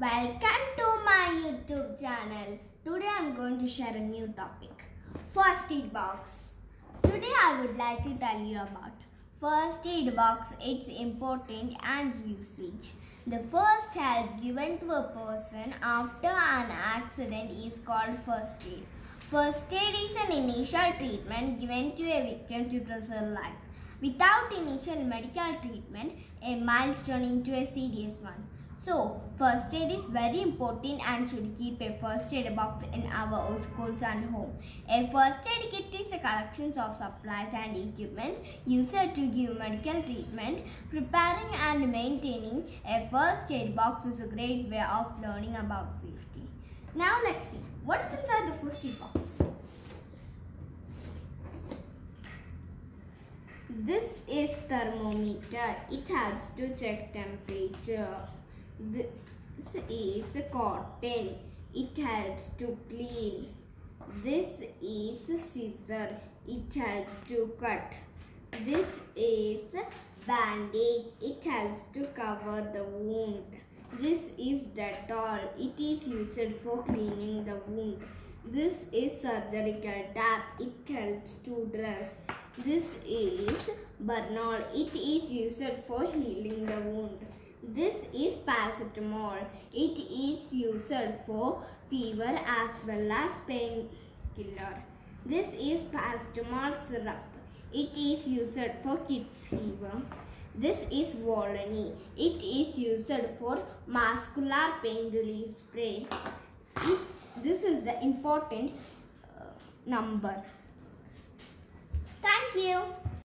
Welcome to my YouTube channel. Today I'm going to share a new topic. First aid box. Today I would like to tell you about first aid box, its importance and usage. The first help given to a person after an accident is called first aid. First aid is an initial treatment given to a victim to preserve life. Without initial medical treatment, a milestone into a serious one. So, first aid is very important and should keep a first aid box in our schools and home. A first aid kit is a collection of supplies and equipment used to give medical treatment. Preparing and maintaining a first aid box is a great way of learning about safety. Now let's see what's inside the first aid box. This is thermometer. It helps to check temperature. This is cotton. It helps to clean. This is scissor. It helps to cut. This is bandage. It helps to cover the wound. This is Dettol. It is used for cleaning the wound. This is surgical tap. It helps to dress. This is Burnol. It is used for healing the wound. This is paracetamol. It is used for fever as well as painkiller. This is paracetamol syrup. It is used for kids fever. This is Volini. It is used for muscular pain relief spray. It, this is the important uh, number. Thank you.